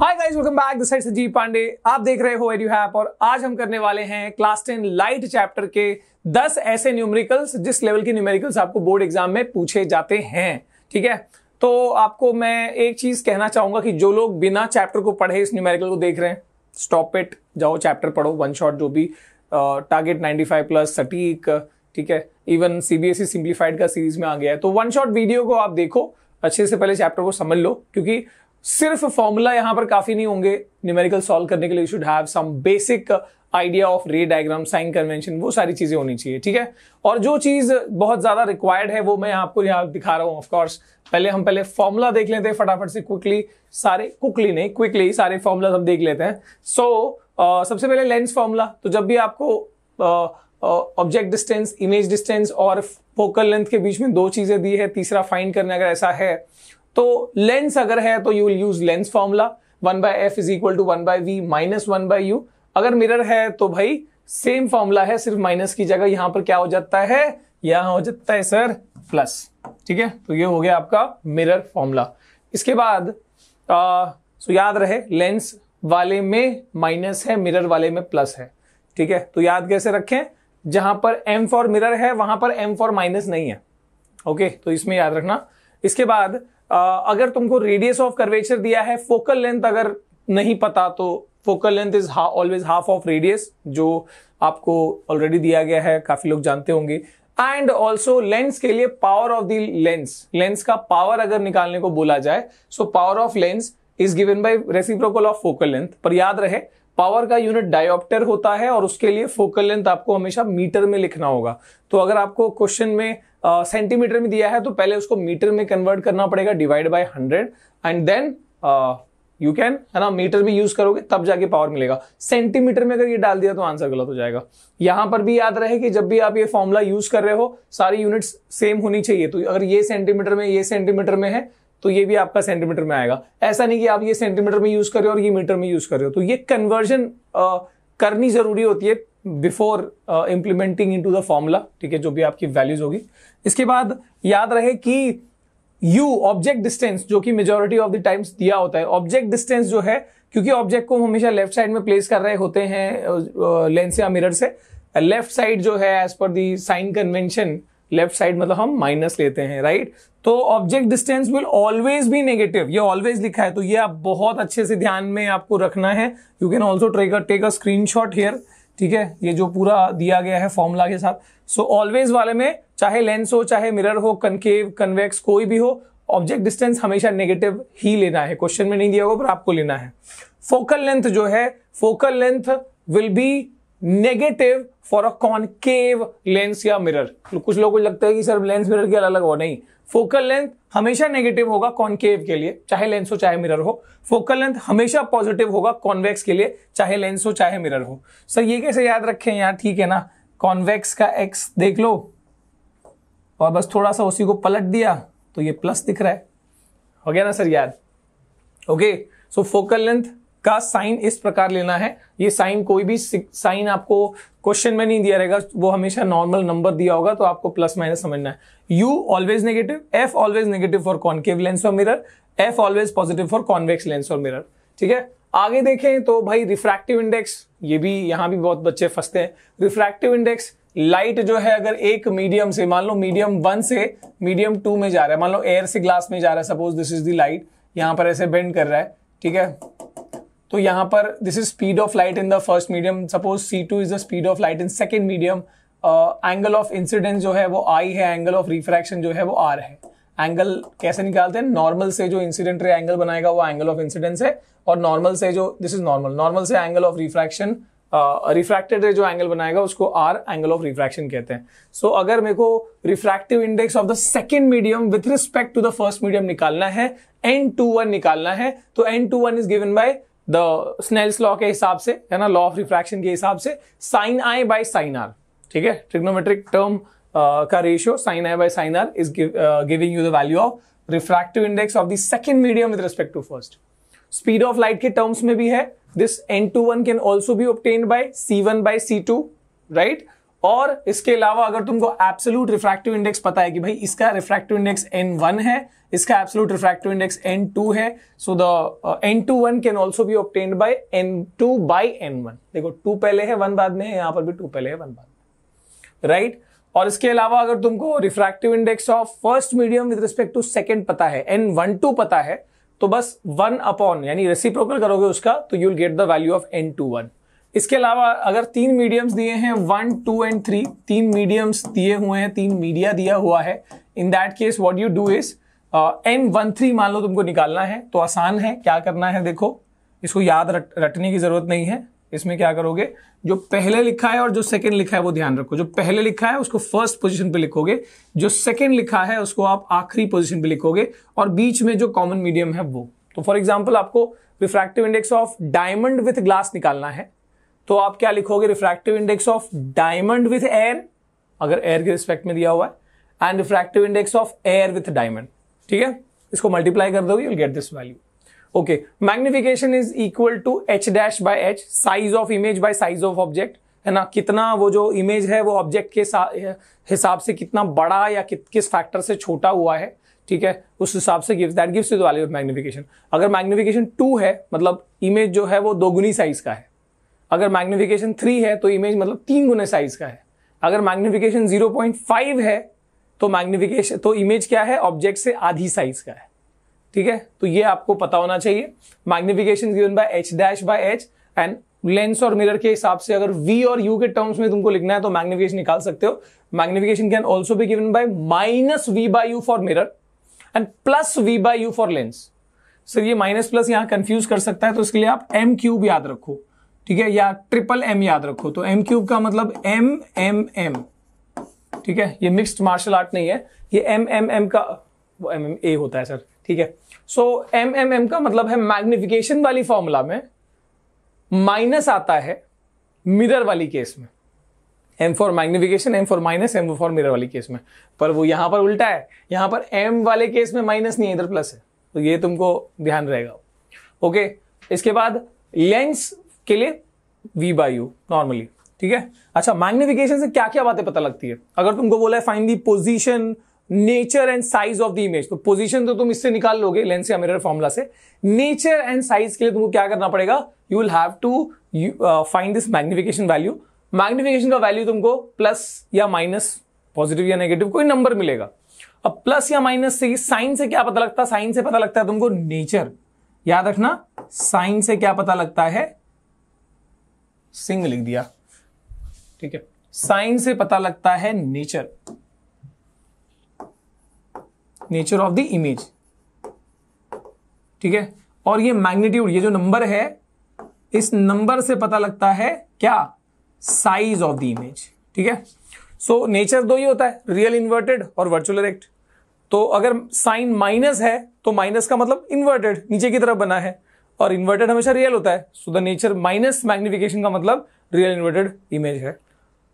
Hi guys welcome back this side Sanjeev Pandey आप देख रहे हो एडू हैप और आज हम करने वाले हैं क्लास 10 लाइट चैप्टर के 10 ऐसे न्यूमेरिकल्स जिस लेवल के न्यूमेरिकल्स आपको बोर्ड एग्ज़ाम में पूछे जाते हैं, ठीक है? तो आपको मैं एक चीज़ कहना चाहूँगा कि जो लोग बिना चैप्टर को पढ़े इस न्यूमेरिकल को देख रहे हैं स्टॉप इट जाओ चैप्टर पढ़ो वन शॉट जो भी टारगेट 95 प्लस सटीक, ठीक है? इवन सीबीएसई सिंप्लीफाइड का सीरीज़ में आ गया है। तो वन शॉट वीडियो को आप देखो, अच्छे से पहले चैप्टर को समझ लो, क्योंकि सिर्फ़ फॉर्मूला यहाँ पर काफ़ी नहीं होंगे। न्यूमेरिकल सॉल्व करने के लिए you should have some basic idea of ray diagram sign convention वो सारी चीज़ें होनी चाहिए ठीक है? और जो चीज़ बहुत ज़्यादा रिक्वायर्ड है वो मैं आपको यहाँ दिखा रहा हूँ ऑफकोर्स पहले हम पहले फॉर्मूला देख लेते हैं फटाफट से क्विकली सारे क्विकली नहीं क्विकली सारे फॉर्मूला हम देख लेते हैं। सो so, uh, सबसे पहले लेंस फॉर्मूला तो जब भी आपको ऑब्जेक्ट डिस्टेंस इमेज डिस्टेंस और फोकल लेंथ के बीच में दो चीज़ें दी है तीसरा फाइंड करने अगर ऐसा है तो लेंस अगर है तो you will use lens formula one by F is equal to one by V minus one by U अगर मिरर है तो भाई सेम फॉर्मूला है सिर्फ़ माइनस की जगह यहाँ पर क्या हो जाता है? यहाँ हो जाता है सर प्लस ठीक है? तो ये हो गया आपका मिरर फॉर्मूला इसके बाद आ, सो याद रहे लेंस वाले में माइनस है मिरर वाले में प्लस है. ठीक है? तो याद कैसे रखें? जहाँ पर एम फॉर मिरर है वहाँ पर एम फॉर माइनस नहीं है. ओके तो इसमें याद रखना. इसके बाद अगर तुमको रेडियस ऑफ़ कर्वेचर दिया है फोकल लेंथ अगर नहीं पता तो focal length is always half of radius जो आपको ऑलरेडी दिया गया है, काफ़ी लोग जानते होंगे। एंड ऑल्सो लेंस के लिए power of the lens lens का पावर अगर निकालने को बोला जाए so power of lens is given by reciprocal of focal length पर याद रहे पावर का यूनिट डायोप्टर होता है, और उसके लिए फोकल लेंथ आपको हमेशा मीटर में लिखना होगा। तो अगर आपको क्वेश्चन में सेंटीमीटर uh, में दिया है तो पहले उसको मीटर में कन्वर्ट करना पड़ेगा divide by hundred and then you can है ना मीटर भी यूज़ करोगे तब जाके पावर मिलेगा। सेंटीमीटर में अगर ये डाल दिया तो आंसर गलत हो जाएगा। यहाँ पर भी याद रहे कि जब भी आप ये फॉर्मूला यूज़ कर रहे हो सारी यूनिट्स सेम होनी चाहिए। तो अगर ये सेंटीमीटर में ये सेंटीमीटर में है तो ये भी आपका सेंटीमीटर में आएगा। ऐसा नहीं कि आप ये सेंटीमीटर में यूज़ कर रहे हो और ये मीटर में यूज़ कर रहे हो। तो ये कन्वर्जन करनी ज़रूरी होती है। Before implementing into the formula ठीक है, जो भी आपकी वैल्यूज़ होगी। इसके बाद याद रहे कि यू ऑब्जेक्ट डिस्टेंस जो कि मेजोरिटी ऑफ़ द टाइम्स दिया होता है ऑब्जेक्ट डिस्टेंस जो है, क्योंकि ऑब्जेक्ट को हमेशा लेफ़्ट साइड में प्लेस कर रहे होते हैं लेंस या मिरर से लेफ़्ट साइड जो है as per the sign convention left side मतलब हम माइनस लेते हैं राइट तो object distance will always be negative ये ऑलवेज लिखा है तो ये आप बहुत अच्छे से ध्यान में आपको रखना है। You can also take take a screenshot here ठीक है? ये जो पूरा दिया गया है फॉर्मूला के साथ। सो so, ऑलवेज वाले में चाहे लेंस हो चाहे मिरर हो कनकेव कन्वेक्स कोई भी हो ऑब्जेक्ट डिस्टेंस हमेशा नेगेटिव ही लेना है। क्वेश्चन में नहीं दिया होगा पर आपको लेना है। फोकल लेंथ जो है focal length will be negative for a concave lens या मिरर कुछ लोगों को लगता है कि सर लेंस मिरर के अलग अलग हो नहीं। फोकल लेंथ हमेशा नेगेटिव होगा कॉनकेव के लिए, चाहे लेंस हो, चाहे मिरर हो। फोकल लेंथ हमेशा पॉजिटिव होगा कॉन्वेक्स के लिए, चाहे लेंस हो, चाहे मिरर हो। सर ये कैसे याद रखें यार? ठीक है ना? कॉन्वेक्स का एक्स देख लो। और बस थोड़ा सा उसी को पलट दिया तो ये प्लस दिख रहा है। हो गया ना सर याद? ओके सो फोकल लेंथ का साइन इस प्रकार लेना है। ये साइन कोई भी साइन आपको क्वेश्चन में नहीं दिया रहेगा, वो हमेशा नॉर्मल नंबर दिया होगा तो आपको प्लस माइनस समझना है। U always negative, F always negative for concave lens और mirror, F always positive for convex lens और मिरर। ठीक है? आगे देखें तो भाई रिफ्रैक्टिव इंडेक्स, ये भी यहाँ भी बहुत बच्चे फंसते हैं। रिफ्रैक्टिव इंडेक्स, लाइट जो है अगर एक मीडियम से, मान लो मीडियम वन से मीडियम टू में जा रहा है, मान लो एयर से ग्लास में जा रहा है, suppose this is the light, यहाँ पर ऐसे बेंड कर रहा है। ठीक है? तो यहाँ पर this is speed of light in the first medium suppose C two is the speed of light in second medium angle of incidence जो है वो आई है एंगल ऑफ़ रिफ्रैक्शन जो है वो आर है. एंगल कैसे निकालते हैं? नॉर्मल से जो इंसिडेंट रे एंगल बनाएगा वो एंगल ऑफ़ इंसिडेंस है और नॉर्मल से जो दिस इज़ नॉर्मल नॉर्मल से angle of refraction refracted ray जो एंगल बनाएगा उसको आर एंगल ऑफ़ रिफ्रैक्शन कहते हैं. सो so, अगर मेरे को refractive index of the second medium with respect to the first medium निकालना है एन टू वन निकालना है तो N two one is given by the Snell's law के हिसाब से, है ना लॉ ऑफ़ रिफ्रैक्शन के हिसाब से sine I by sine R ठीक है? ट्रिग्नोमेट्रिक टर्म का ratio sine I by sine R is giving you the value of refractive index of the second medium with respect to first speed of light के terms में भी है this N two one can also be obtain by C one by C two right और इसके अलावा अगर तुमको absolute refractive index पता है कि भाई इसका रिफ्रैक्टिव इंडेक्स एन वन है इसका absolute refractive index N two है so the N two one can also be obtained by N two by N one देखो टू पहले है वन बाद में है, यहाँ पर भी टू पहले है वन बाद राइट right? और इसके अलावा अगर तुमको refractive index of first medium with respect to second पता है एन वन टू पता है तो बस वन अपॉन यानी रेसिप्रोकल करोगे उसका तो you will get the value of n two one इसके अलावा अगर तीन मीडियम्स दिए हैं वन टू एंड थ्री तीन मीडियम्स दिए हुए हैं, तीन मीडिया दिया हुआ है in that case what you do is N one three मान लो तुमको निकालना है तो आसान है क्या करना है देखो। इसको याद रट, रटने की ज़रूरत नहीं है। इसमें क्या करोगे जो पहले लिखा है और जो सेकंड लिखा है वो ध्यान रखो। जो पहले लिखा है उसको फ़र्स्ट पोजीशन पे लिखोगे जो सेकंड लिखा है उसको आप आखिरी पोजीशन पे लिखोगे और बीच में जो कॉमन मीडियम है वो। तो फॉर एग्ज़ाम्पल आपको refractive index of diamond with glass निकालना है। तो आप क्या लिखोगे refractive index of diamond with air अगर एयर के रिस्पेक्ट में दिया हुआ है। And refractive index of air with diamond ठीक है? इसको मल्टीप्लाई कर दोगे you get this value okay magnification is equal to H dash by H size of image by size of object है ना? कितना वो जो इमेज है वो ऑब्जेक्ट के हिसाब से कितना बड़ा या कि, किस फैक्टर से छोटा हुआ है ठीक है? उस हिसाब से gives that gives value of magnification अगर मैग्निफिकेशन टू है मतलब इमेज जो है वो दोगुनी साइज़ का है. अगर मैग्निफिकेशन थ्री है तो इमेज मतलब तीन गुने साइज़ का है. अगर मैग्निफिकेशन ज़ीरो पॉइंट फाइव है तो मैग्निफिकेशन तो इमेज क्या है? ऑब्जेक्ट से आधी साइज़ का है। ठीक है? तो ये आपको पता होना चाहिए। Magnification given by H dash by H and lens और मिरर के हिसाब से अगर वी और यू के टर्म्स में तुमको लिखना है तो मैग्निफिकेशन निकाल सकते हो। मैग्निफिकेशन कैन ऑल्सो भी given by minus V by U for mirror and plus V by U for lens sir, ये माइनस प्लस यहाँ कंफ्यूज कर सकता है तो इसके लिए आप एम क्यूब याद रखो। ठीक है? या ट्रिपल एम याद रखो। तो एम क्यूब का मतलब एम एम एम ठीक है? ये मिक्स्ड मार्शल आर्ट नहीं है। ये एम एम एम का, वो एम एम ए होता है सर ठीक है? सो एम एम एम का मतलब है मैग्निफिकेशन वाली फॉर्मूला में माइनस आता है मिरर वाली केस में। M for magnification M for minus M for mirror वाली केस में। पर वो यहाँ पर उल्टा है। यहाँ पर एम वाले केस में माइनस नहीं है, इधर प्लस है। तो ये तुमको ध्यान रहेगा। ओके इसके बाद लेंस के लिए वी बाई यू नॉर्मली ठीक है? अच्छा मैग्निफिकेशन से क्या क्या बातें पता लगती है? अगर तुमको बोला है find the position nature and size of the image तो पोजीशन तो तुम इससे निकाल लोगे लेंस या मिरर फॉर्मुला से। नेचर एंड साइज़ के लिए तुमको क्या करना पड़ेगा? You will have to find this magnification value magnification का वैल्यू तुमको प्लस या माइनस पॉजिटिव या नेगेटिव कोई नंबर मिलेगा। अब प्लस या माइनस से साइन से क्या पता लगता है? साइन से पता लगता है तुमको नेचर याद रखना साइन से क्या पता लगता है? सिंग लिख दिया। ठीक है। साइन से पता लगता है nature. Nature of the image. ठीक है? और ये मैग्नीट्यूड, ये जो नंबर है, इस नंबर से पता लगता है क्या? Size of the image. ठीक है? सो नेचर दो ही होता है, रियल, इन्वर्टेड और वर्चुअल इरेक्ट तो अगर साइन माइनस है तो माइनस का मतलब इन्वर्टेड, नीचे की तरफ़ बना है। और इन्वर्टेड हमेशा रियल होता है so the nature minus magnification का मतलब रियल इन्वर्टेड इमेज है।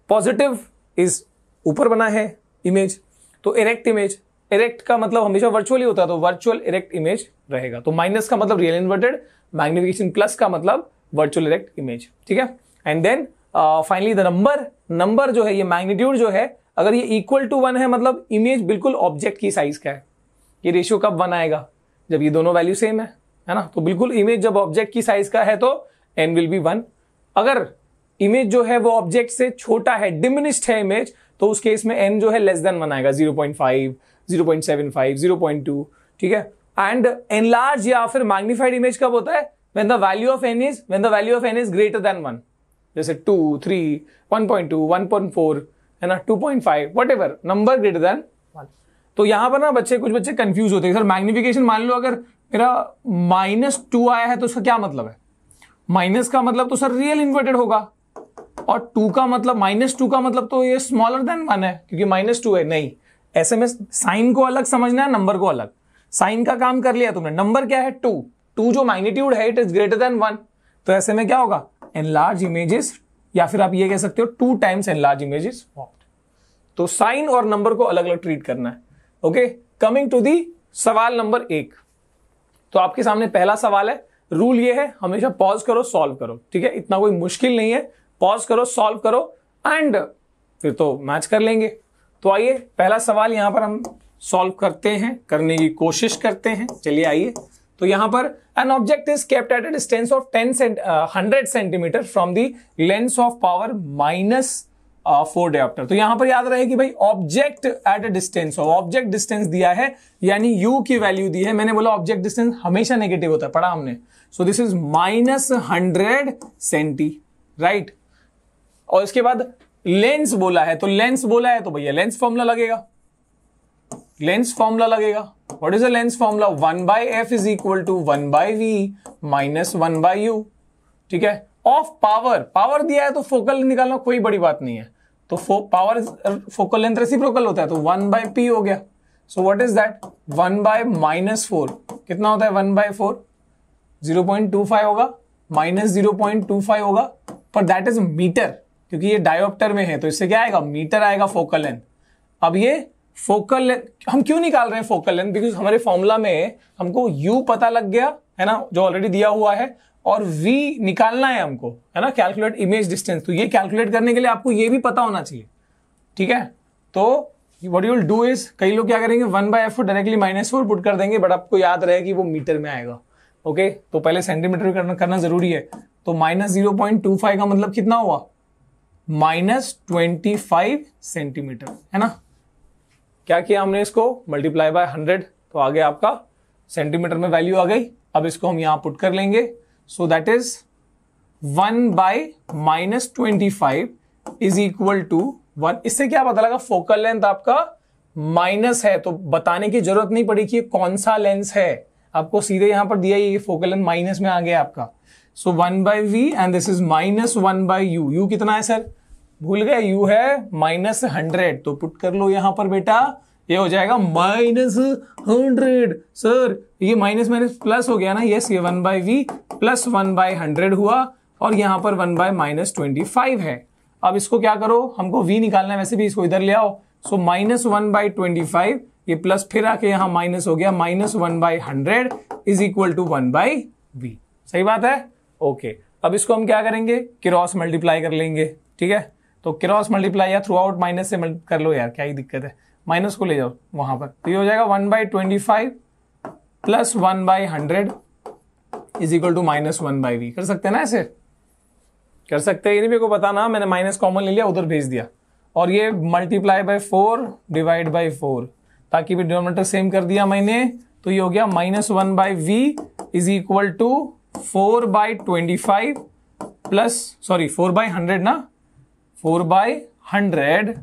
पॉजिटिव इज़ ऊपर बना है इमेज तो इरेक्ट इमेज इरेक्ट का मतलब हमेशा वर्चुअली होता है तो वर्चुअल इरेक्ट इमेज रहेगा। तो माइनस का मतलब रियल इन्वर्टेड मैग्निफिकेशन प्लस का मतलब वर्चुअल इरेक्ट इमेज ठीक है? And then finally the number number जो है, ये मैग्नीट्यूड जो है, अगर ये इक्वल टू वन है मतलब इमेज बिल्कुल ऑब्जेक्ट की साइज़ का है। ये रेशियो कब वन आएगा? जब ये दोनों वैल्यू सेम है है ना? तो बिल्कुल इमेज जब ऑब्जेक्ट की साइज़ का है तो एन विल बी वन अगर इमेज जो है वो ऑब्जेक्ट से छोटा है डिमिनिस्ड है इमेज तो उस केस में एन जो है लेस देन वन आएगा zero point five zero point seven five zero point two ठीक है? एंड एनलार्ज या फिर मैग्निफाइड इमेज कब होता है? When the value of n is when the value of n is greater than one जैसे two three one point two one point four है ना? Two point five whatever number greater than one तो यहाँ पर ना बच्चे, कुछ बच्चे कंफ्यूज होते हैं सर मैग्निफिकेशन मान लो अगर मेरा माइनस टू आया है तो उसका क्या मतलब है? माइनस का मतलब तो सर रियल इन्वर्टेड होगा। और टू का मतलब माइनस टू का मतलब तो ये स्मॉलर देन वन है, क्योंकि माइनस टू है, नहीं। ऐसे में साइन को अलग समझना है नंबर को अलग। साइन का काम कर लिया तुमने नंबर क्या है? टू टू जो मैग्नीट्यूड है it is greater than one तो ऐसे में क्या होगा? एन लार्ज इमेजेस या फिर आप ये कह सकते हो two times n large images तो साइन और नंबर को अलग अलग ट्रीट करना है। ओके कमिंग टू दी सवाल नंबर एक। तो आपके सामने पहला सवाल है रूल ये है, हमेशा पॉज करो सॉल्व करो। ठीक है? इतना कोई मुश्किल नहीं है। पॉज करो सॉल्व करो एंड फिर तो मैच कर लेंगे। तो आइए, पहला सवाल यहाँ पर हम सॉल्व करते हैं, करने की कोशिश करते हैं। चलिए आइए। तो यहाँ पर an object is kept at a distance of ten hundred centimetre from the lens of power minus four dioptre तो यहाँ पर याद रहे कि भाई object at a distance object distance दिया है, यानी यू की वैल्यू दी है। मैंने बोला ऑब्जेक्ट डिस्टेंस हमेशा नेगेटिव होता है, पढ़ा हमने। So this is minus hundred centi right और इसके बाद लेंस बोला है तो लेंस बोला है तो भैया लेंस फॉर्मूला लगेगा। लेंस फॉर्मूला लगेगा। What is a lens formula one by f is equal to one by v minus one by u ठीक है? ऑफ़ पावर पावर दिया है तो फोकल निकालना कोई बड़ी बात नहीं है। तो पावर फोकल लेंथ रेसिप्रोकल होता है तो वन बाय पी हो गया। So what is that one by minus four कितना होता है? One by four zero point two five होगा। Minus zero point two five होगा। पर दैट इज़ मीटर क्योंकि ये डायोप्टर में है तो इससे क्या आएगा? मीटर आएगा फोकल लेंथ अब ये फोकल लेंथ हम क्यों निकाल रहे हैं फोकल लेंथ बिकॉज़ हमारे फॉर्मूला में हमको यू पता लग गया, है ना? जो ऑलरेडी दिया हुआ है, और v निकालना है हमको, है ना? कैलकुलेट इमेज डिस्टेंस तो ये कैलकुलेट करने के लिए आपको ये भी पता होना चाहिए। ठीक है? तो वट यूल डू इज़ कई लोग क्या करेंगे? One by f directly minus four put कर देंगे बट आपको याद रहे कि वो मीटर में आएगा। ओके तो पहले सेंटीमीटर करना करना ज़रूरी है। तो minus zero point two five का मतलब कितना हुआ? माइनस ट्वेंटी फाइव सेंटीमीटर, है ना? क्या किया हमने इसको? मल्टीप्लाई बाय हंड्रेड तो आगे आपका सेंटीमीटर में वैल्यू आ गई। अब इसको हम यहाँ पुट कर लेंगे। So is one 1 by minus 25 is equal to 1. इससे क्या पता लगा? फोकल लेंथ आपका माइनस है तो बताने की ज़रूरत नहीं पड़ी कि कौन सा लेंस है। आपको सीधे यहाँ पर दिया ये फोकल लेंथ माइनस में आ गया आपका। So one by v and this is minus one by u u कितना है सर भूल गए यू है माइनस हंड्रेड तो पुट कर लो यहाँ पर बेटा। ये हो जाएगा माइनस हंड्रेड सर ये माइनस माइनस प्लस हो गया ना? यस ये one by v plus one by hundred हुआ और यहाँ पर one by minus twenty five है। अब इसको क्या करो? हमको v निकालना है, वैसे भी इसको इधर ले आओ। So minus one by twenty five ये प्लस फिर आके यहाँ माइनस हो गया minus one by hundred is equal to one by v सही बात है? ओके. अब इसको हम क्या करेंगे? क्रॉस मल्टीप्लाई कर लेंगे। ठीक है? तो क्रॉस मल्टीप्लाई या थ्रू आउट माइनस से कर लो यार, क्या ही दिक्कत है। माइनस को ले जाओ वहाँ पर। तो ये हो जाएगा one by twenty five plus one by hundred is equal to minus one by v कर सकते हैं ना ऐसे? कर सकते हैं। ये मेरे को बताना मैंने माइनस कॉमन ले लिया, उधर भेज दिया। और ये multiply by four divide by four ताकि भी डिनोमिनेटर सेम कर दिया मैंने तो ये हो गया minus one by v is equal to four by twenty five plus, sorry, four by hundred ना? फोर बाय हंड्रेड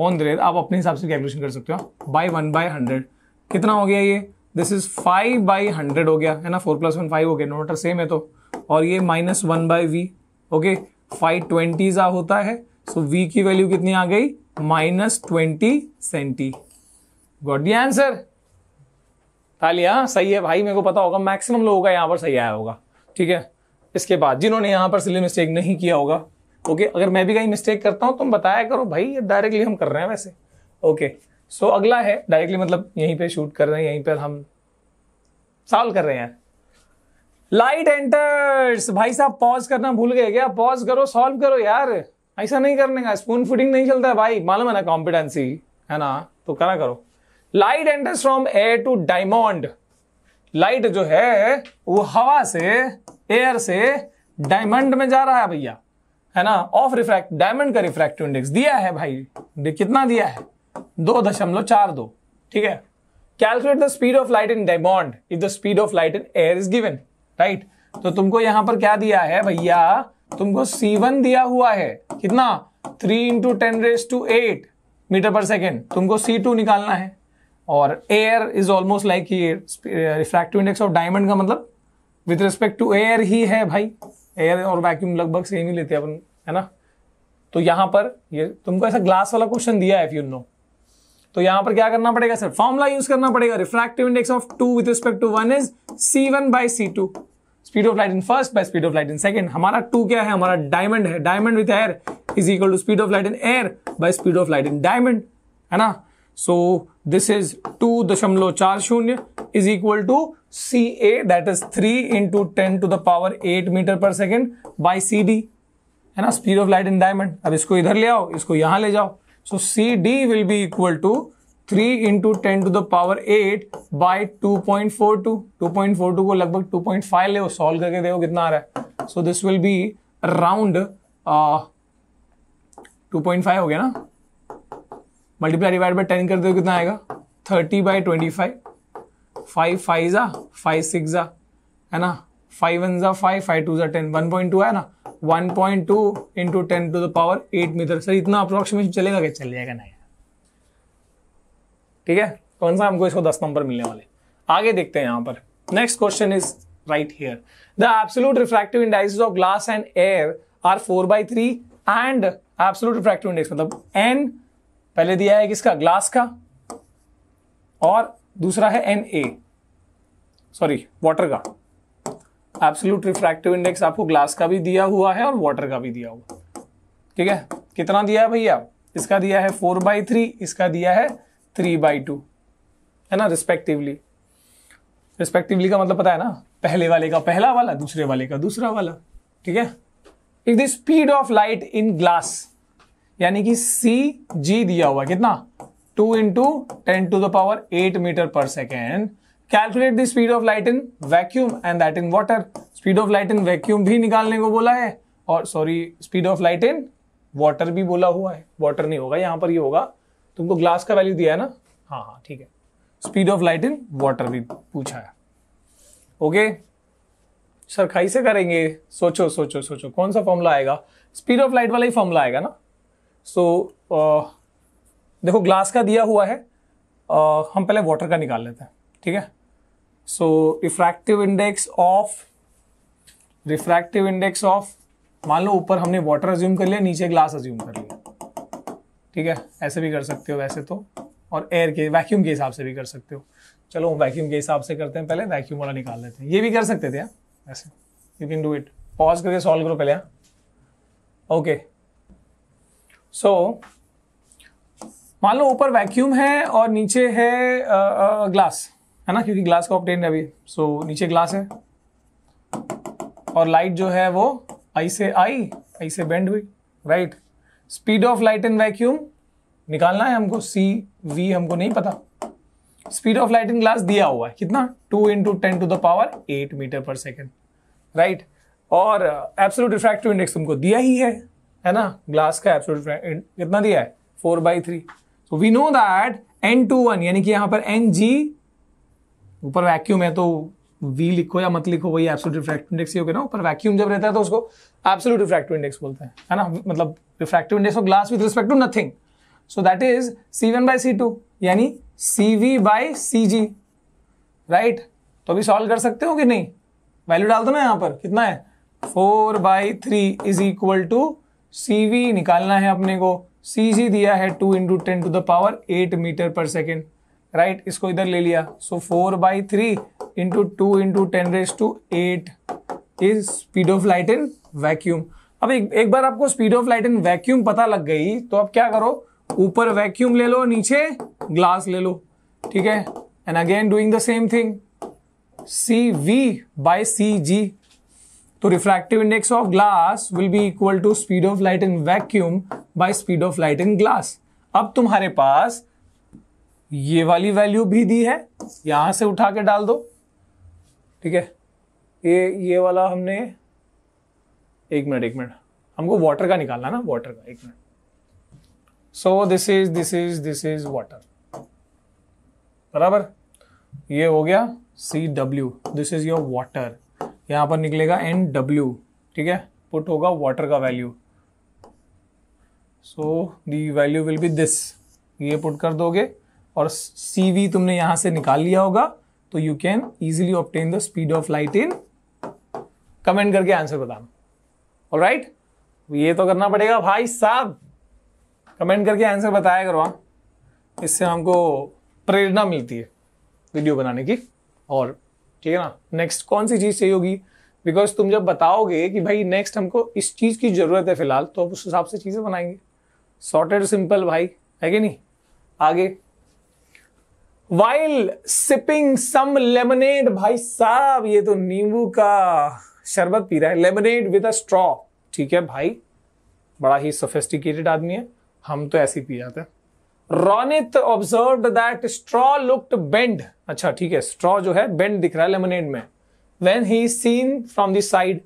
ऑन आप अपने हिसाब से कैलकुलेशन कर सकते हो। By one by hundred. कितना हो गया ये? This is five by hundred हो गया, है ना? फोर प्लस वन फाइव हो गया। नोटर सेम है तो। और ये minus one by v okay five twenty जा होता है। सो so, v की वैल्यू कितनी आ गई? Minus twenty centi got the answer तालिया सही है भाई, मेरे को पता होगा मैक्सिमम लोगों का यहाँ पर सही आया होगा, ठीक है? इसके बाद जिन्होंने यहाँ पर सिली मिस्टेक नहीं किया होगा ओके अगर मैं भी कहीं मिस्टेक करता हूँ, तुम बताया करो, भाई, ये डायरेक्टली हम कर रहे हैं वैसे ओके सो अगला है डायरेक्टली मतलब यहीं पे शूट कर रहे हैं, यहीं पर हम सॉल्व कर रहे हैं। लाइट एंटर्स भाई साहब पॉज करना भूल गए क्या? पॉज करो सॉल्व करो यार। ऐसा नहीं करने का स्पून फीडिंग नहीं चलता है भाई, मालूम है ना कॉम्पिटेंसी है ना? तो करा करो। Light enters from air to diamond light जो है, वो हवा से एयर से डायमंड में जा रहा है भैया। है ना? ऑफ़ रिफ्रैक्ट डायमंड का रिफ्रैक्टिव इंडेक्स दिया है भाई। कितना दिया है? दो दशमलव चार दो। ठीक है? Calculate the speed of light in diamond if the speed of light in air is given right तो तुमको यहाँ पर क्या दिया है भैया? तुमको C1 दिया हुआ है। कितना? Three into ten raise to eight metre per second. तुमको C2 निकालना है। और एयर इज़ ऑलमोस्ट लाइक ये रिफ्रैक्टिव इंडेक्स ऑफ़ डायमंड का मतलब विथ रिस्पेक्ट टू एयर ही है भाई। एयर और वैक्यूम लगभग सेम ही लेते हैं अपन, है ना? तो यहाँ पर ये, तुमको ऐसा ग्लास वाला क्वेश्चन दिया है इफ़ यू नो तो यहाँ पर क्या करना पड़ेगा सर फॉर्मुला यूज़ करना पड़ेगा। Refractive index of two with respect to one is c one by c two speed of light in first by speed of light in second हमारा two क्या है? हमारा डायमंड है। Diamond with air is equal to speed of light in air by speed of light in diamond है ना? So this is two दशमलव चार शून्य is equal to c a that is three into ten to the power eight metre per second by c d है ना? Speed of light in diamond अब इसको इधर ले आओ, इसको यहाँ ले जाओ। So c d will be equal to three into ten to the power eight by two point four two two point four two को लगभग टू पॉइंट फाइव ले सॉल्व करके देखो कितना आ रहा है। So this will be around two point five हो गया ना? मल्टीप्लाई डिवाइड बाई टेन कर दो कितना आएगा? Thirty by twenty five five five जा फाइव सिक्स जा है ना? फाइव वन जा फाइव फाइव टू जा टेन वन पॉइंट टू है ना? One point two into ten to the power eight metre sir इतना अप्रोक्सीमेशन चलेगा क्या? चल जाएगा नहीं ठीक है? कौन सा हमको इसको दस नंबर मिलने वाले? आगे देखते हैं यहाँ पर। Next question is right here the absolute refractive indices of glass and air are four by three and absolute refractive index मतलब एन पहले दिया है किसका? ग्लास का। और दूसरा है एन ए सॉरी वाटर का। एब्सोलूट रिफ्रैक्टिव इंडेक्स आपको ग्लास का भी दिया हुआ है और वाटर का भी दिया हुआ ठीक है? कितना दिया है भैया? इसका दिया है फोर बाई थ्री इसका दिया है थ्री बाई टू है ना? रिस्पेक्टिवली रिस्पेक्टिवली का मतलब पता है ना? पहले वाले का पहला वाला, दूसरे वाले का दूसरा वाला। ठीक है? If the speed of light in glass यानी कि सी जी दिया हुआ कितना? Two into ten to the power eight metre per second calculate the speed of light in vacuum and that in water speed of light in vacuum भी निकालने को बोला है। और sorry speed of light in water भी बोला हुआ है। वाटर नहीं होगा, यहाँ पर ये होगा। तुमको ग्लास का वैल्यू दिया है ना? हाँ हाँ ठीक है। Speed of light in water भी पूछा है। ओके सर खाई से करेंगे? सोचो सोचो सोचो। कौन सा फॉर्मूला आएगा? स्पीड ऑफ़ लाइट वाला ही फॉर्मूला आएगा ना? सो so, uh, देखो ग्लास का दिया हुआ है uh, हम पहले वाटर का निकाल लेते हैं ठीक है? So refractive index of refractive index of मान लो ऊपर हमने वाटर अज्यूम कर लिया नीचे ग्लास अज्यूम कर लिया ठीक है? ऐसे भी कर सकते हो वैसे तो और एयर के वैक्यूम के हिसाब से भी कर सकते हो। चलो वैक्यूम के हिसाब से करते हैं पहले वैक्यूम वाला निकाल लेते हैं। ये भी कर सकते थे हाँ, ऐसे। You can do it pause करके सॉल्व करो पहले ओके सो so, मान लो ऊपर वैक्यूम है और नीचे है ग्लास है ना? क्योंकि ग्लास का ऑप्टेन है अभी। सो so, नीचे ग्लास है। और लाइट जो है वो आई से आई आई से बेंड हुई। Right speed of light in vacuum निकालना है हमको। सी वी हमको नहीं पता। Speed of light in glass दिया हुआ है। कितना? Two into ten to the power eight metre per second right और एब्सोलूट रिफ्रैक्टिव इंडेक्स तुमको दिया ही है। है ना? ग्लास का एब्सोलूट कितना दिया है? Four by three so we know that n two one यानी कि यहाँ पर एन जी ऊपर वैक्यूम है तो वी लिखो या मत लिखो, वही एब्सोलूट रिफ्रैक्टिव इंडेक्स ही होगा ना? ऊपर वैक्यूम जब रहता है तो उसको एब्सोलूट रिफ्रैक्टिव इंडेक्स बोलते हैं। है ना? मतलब refractive index of glass with respect to nothing so that is c one by c two यानी c v by c g right तो अभी सॉल्व कर सकते हो कि नहीं? वैल्यू डाल दो ना यहाँ पर। कितना है? Four by three is equal to c v निकालना है अपने को। सी जी दिया है two into ten to the power eight metre per second right इसको इधर ले लिया। So four by three into two into ten raise to eight is speed of light in vacuum अब एक, एक बार आपको स्पीड ऑफ़ लाइट इन वैक्यूम पता लग गई तो अब क्या करो? ऊपर वैक्यूम ले लो नीचे ग्लास ले लो। ठीक है? And again doing the same thing c v by c g तो refractive index of glass will be equal to speed of light in vacuum by speed of light in glass अब तुम्हारे पास ये वाली value भी दी है। यहाँ से उठा के डाल दो। ठीक है? ये ये वाला हमने, एक मिनट एक मिनट। हमको वाटर का निकालना ना वाटर का, एक minute. So this is this is this is water बराबर? ये हो गया C W this is your water यहाँ पर निकलेगा एन डब्ल्यू ठीक है? पुट होगा वाटर का value so the value will be this ये पुट कर दोगे और सी वी तुमने यहाँ से निकाल लिया होगा तो you can easily obtain the speed of light in comment करके आंसर बताना. और राइट ये तो करना पड़ेगा भाई साहब. कमेंट करके आंसर बताया करो। इससे हमको प्रेरणा मिलती है वीडियो बनाने की और ठीक है ना? नेक्स्ट कौन सी चीज़ चाहिए होगी? बिकॉज़ तुम जब बताओगे कि भाई नेक्स्ट हमको इस चीज़ की ज़रूरत है फ़िलहाल तो आप उस हिसाब से चीज़ें बनाएँगे। सॉर्टेड सिंपल भाई। है कि नहीं? आगे। वाइल सिपिंग सम लेमनेड भाई साहब, ये तो नींबू का शरबत पी रहा है। लेमनेड विद अ स्ट्रॉ ठीक है भाई। बड़ा ही सोफेस्टिकेटेड आदमी है। हम तो ऐसे ही पी जाते हैं। Ronit observe that straw looked bend अच्छा ठीक है स्ट्रॉ जो है बेंड दिख रहा है लेमनेड में when he seen from the side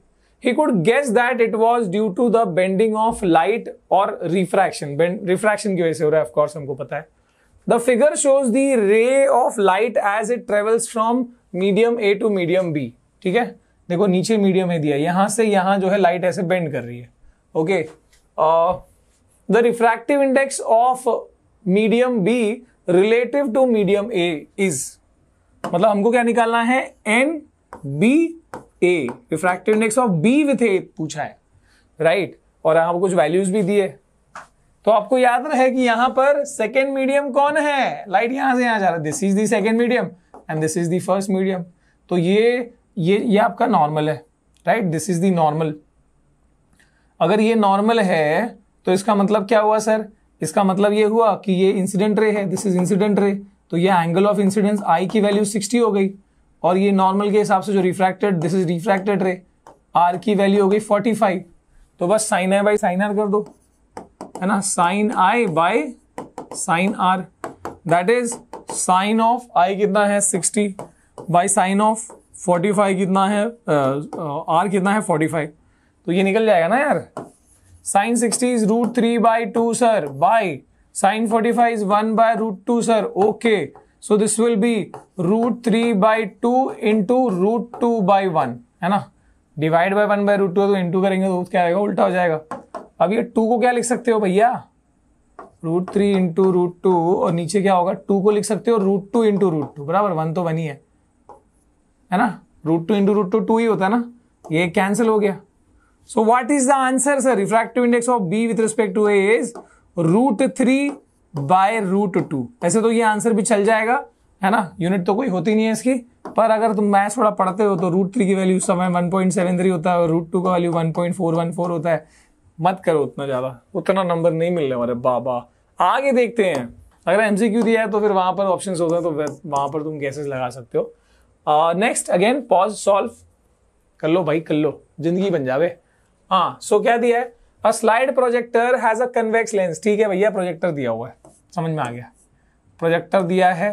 he could guess that it was due to the bending of light और रिफ्रैक्शन रिफ्रैक्शन की वजह से हो रहा है ऑफकोर्स हमको पता है the figure shows the ray of light as it travels from medium A to medium B ठीक है देखो, नीचे मीडियम है दिया। यहाँ से यहाँ जो है लाइट ऐसे बेंड कर रही है। Okay the refractive index of medium B relative to medium A is. मतलब हमको क्या निकालना है? N B A. Refractive index of B with A पूछा है। Right right? और यहाँ कुछ वैल्यूज़ भी दिए। तो आपको याद रहे कि यहाँ पर सेकेंड मीडियम कौन है? लाइट यहाँ से यहाँ जा रहा है। This is the second medium and this is the first medium तो ये ये ये आपका नॉर्मल है। Right this is the normal अगर ये नॉर्मल है तो इसका मतलब क्या हुआ सर इसका मतलब ये हुआ कि ये इंसिडेंट रे है दिस इज़ इंसिडेंट रे तो ये एंगल ऑफ़ इंसिडेंस आई की वैल्यू 60 हो गई। और ये नॉर्मल के हिसाब से जो refracted this is refracted ray r की वैल्यू हो गई 45 तो बस sine I by sine R कर दो है ना? Sine I by sine R that is sine of I कितना है? 60 बाई साइन ऑफ़ 45 कितना है? आर uh, uh, कितना है? 45 तो ये निकल जाएगा ना यार? Sine 60 is root three by two, sir. By sine 45 is one by root two, sir. Okay so this will be root three by two into root two by one. है ना? Divide by one by root two तो into करेंगे तो क्या आएगा? उल्टा हो जाएगा. अब ये टू को क्या लिख सकते हो भैया? Root three into root two और नीचे क्या होगा? टू को लिख सकते हो root two into root two. बराबर? वन तो वन ही. है है ना? Root two into root two two ही होता है ना? ये कैंसिल हो गया. So what is the answer sir refractive index of B with respect to A is root three by root two ऐसे तो ये आंसर भी चल जाएगा, है ना? यूनिट तो कोई होती नहीं है इसकी, पर अगर तुम मैथ्स थोड़ा पढ़ते हो तो रूट थ्री की वैल्यू उस समय वन पॉइंट सेवन थ्री होता है और रूट टू का फोर होता है। मत करो उतना ज़्यादा। उतना नंबर नहीं मिलने वाले, बाबा। आगे देखते हैं। अगर एमसीक्यू दिया है तो फिर वहाँ पर ऑप्शन होते हैं तो वहाँ पर तुम गैसेस लगा सकते हो। नेक्स्ट अगेन पॉज सॉल्व कर लो भाई, कर लो। ज़िंदगी बन जावे। हाँ सो क्या दिया है? A slide projector has a convex lens ठीक है भैया प्रोजेक्टर दिया हुआ है। समझ में आ गया। प्रोजेक्टर दिया है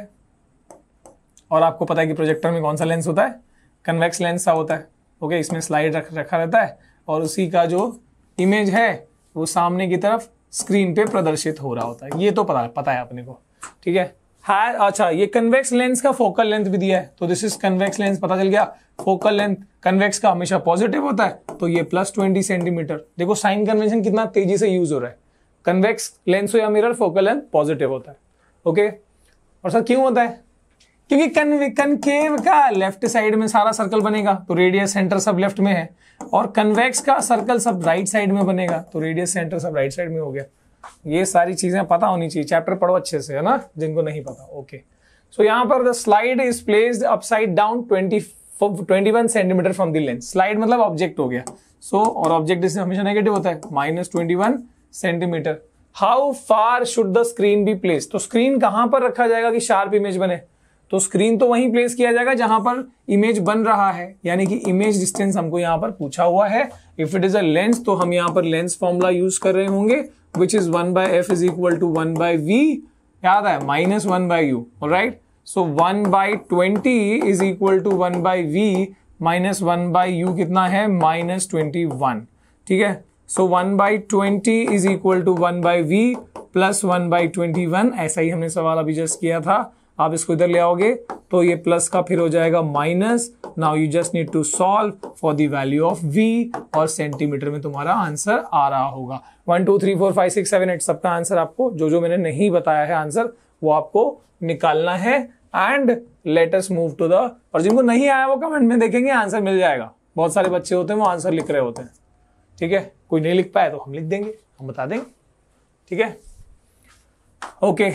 और आपको पता है कि प्रोजेक्टर में कौन सा लेंस होता है? कन्वेक्स लेंस सा होता है। ओके इसमें स्लाइड रख, रखा रहता है और उसी का जो इमेज है, वो सामने की तरफ़ स्क्रीन पे प्रदर्शित हो रहा होता है। ये तो पता पता है अपने को। ठीक है? है अच्छा ये कन्वेक्स लेंस का फोकल लेंथ भी दिया है। तो दिस इज़ कन्वेक्स लेंस पता चल गया? फोकल लेंथ कन्वेक्स का हमेशा पॉजिटिव होता है। तो ये प्लस ट्वेंटी सेंटीमीटर देखो साइन कन्वेंशन कितना तेज़ी से यूज़ हो रहा है। कन्वेक्स लेंस हो या मिरर फोकल लेंथ पॉजिटिव होता है। ओके और सर क्यों होता है? क्योंकि कनकेव का लेफ़्ट साइड में सारा सर्कल बनेगा तो रेडियस सेंटर सब लेफ़्ट में है। और कन्वेक्स का सर्कल सब राइट साइड में बनेगा तो रेडियस सेंटर सब राइट साइड में हो गया। ये सारी चीज़ें पता होनी चाहिए। चैप्टर पढ़ो अच्छे से है ना? जिनको नहीं पता ओके सो so, यहाँ पर the slide is placed upside down twenty twenty one centimetre from the lens slide मतलब ऑब्जेक्ट हो गया। सो so, और ऑब्जेक्ट इससे हमेशा नेगेटिव होता है। Minus twenty one centimetre how far should the screen be place तो स्क्रीन कहाँ पर रखा जाएगा कि शार्प इमेज बने? तो स्क्रीन तो वहीं प्लेस किया जाएगा जहाँ पर इमेज बन रहा है। यानी कि इमेज डिस्टेंस हमको यहाँ पर पूछा हुआ है। If it is a lens तो हम यहाँ पर लेंस फॉर्मूला यूज़ कर रहे होंगे which is one by F is equal to one by V याद है minus one by U right so one by twenty is equal to one by V minus one by U कितना है? Minus twenty one ठीक है? So one by twenty is equal to one by V plus one by twenty one ऐसा ही हमने सवाल अभी just किया था। आप इसको इधर ले आओगे तो ये प्लस का फिर हो जाएगा minus now you just need to solve for the value of V और सेंटीमीटर में तुम्हारा आंसर आ रहा होगा. One two three four five six seven eight सबका आंसर आपको, जो जो मैंने नहीं बताया है आंसर वो आपको निकालना है. And latest move to the और जिनको नहीं आया वो कमेंट में देखेंगे आंसर मिल जाएगा. बहुत सारे बच्चे होते हैं, वो आंसर लिख रहे होते हैं. ठीक है? कोई नहीं लिख पाया तो हम लिख देंगे, हम बता देंगे. ठीक है? ओके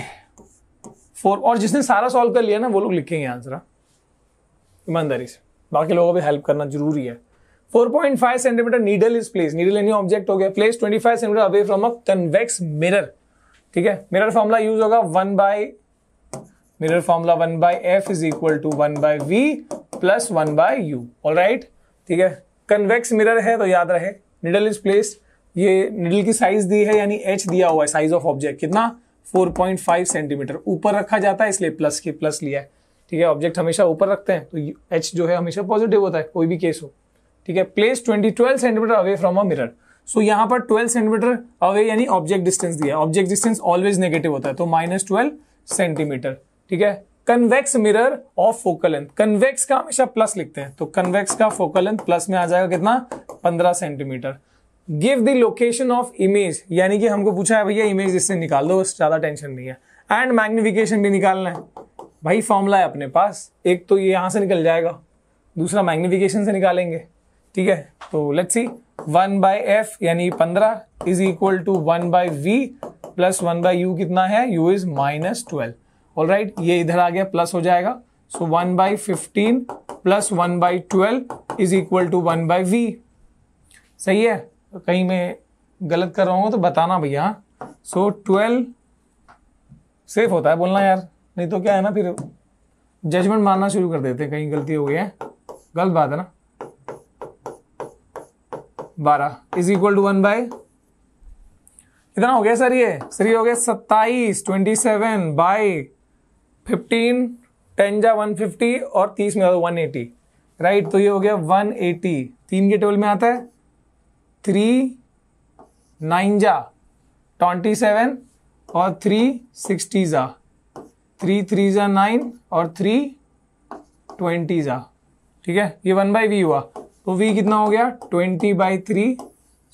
फोर, और जिसने सारा सॉल्व कर लिया ना, वो लोग लिखेंगे आंसर हाँ। ईमानदारी से। बाकी लोगों को हेल्प करना ज़रूरी है। 4.5 centimetre needle is place needle any object हो गया। Place 25 centimetre away from a convex mirror ठीक है? मिरर फॉर्मूला यूज़ होगा। One by mirror formula one by F is equal to one by V plus one by U all right ठीक है? Convex mirror है तो याद रहे। Needle is place ये निडल की साइज़ दी है, यानी एच दिया हुआ है साइज़ ऑफ़ ऑब्जेक्ट कितना? 4.5 सेंटीमीटर ऊपर रखा जाता है, इसलिए प्लस की प्लस लिया है। ठीक है ऑब्जेक्ट हमेशा ऊपर रखते हैं तो एच जो है हमेशा पॉजिटिव होता है, कोई भी केस हो। ठीक है place twenty twelve centimetre away from a mirror so यहाँ पर 12 सेंटीमीटर अवे यानी ऑब्जेक्ट डिस्टेंस दिया ऑब्जेक्ट डिस्टेंस ऑलवेज नेगेटिव होता है तो माइनस ट्वेल्व सेंटीमीटर ठीक है convex mirror of focal length convex का हमेशा प्लस लिखते हैं तो कन्वेक्स का फोकल लेंथ प्लस में आ जाएगा कितना? 15 centimetre give the location of image यानी कि हमको पूछा है, भैया इमेज इससे निकाल दो, बस ज़्यादा टेंशन नहीं है. एंड मैग्निफिकेशन भी निकालना है। भाई फॉर्मूला है अपने पास। एक तो ये यहाँ से निकल जाएगा, दूसरा मैग्निफिकेशन से निकालेंगे। ठीक है? तो let's see one by F यानी पंद्रह is equal to one by V plus one by U कितना है? U is minus twelve all right ये इधर आ गया प्लस हो जाएगा। So one by fifteen plus one by twelve is equal to one by V सही है? कहीं मैं गलत कर रहा हूँ तो बताना भैया। सो ट्वेल्व सेफ़ होता है बोलना यार। नहीं तो क्या है ना, फिर जजमेंट मानना शुरू कर देते हैं। कहीं गलती हो गई है। गलत बात है ना। बारह is equal to one by कितना हो गया सर ये? सर ये हो गया सत्ताईस twenty seven by fifteen ten जा वन फिफ्टी और तीस में वन एटी राइट तो ये हो गया वन एटी तीन के टेबल में आता है। थ्री नाइन जा ट्वेंटी सेवन और थ्री सिक्सटी जा थ्री थ्री जा नाइन और थ्री ट्वेंटी जा ठीक है? ये वन बाई वी हुआ। तो वी कितना हो गया? Twenty by three.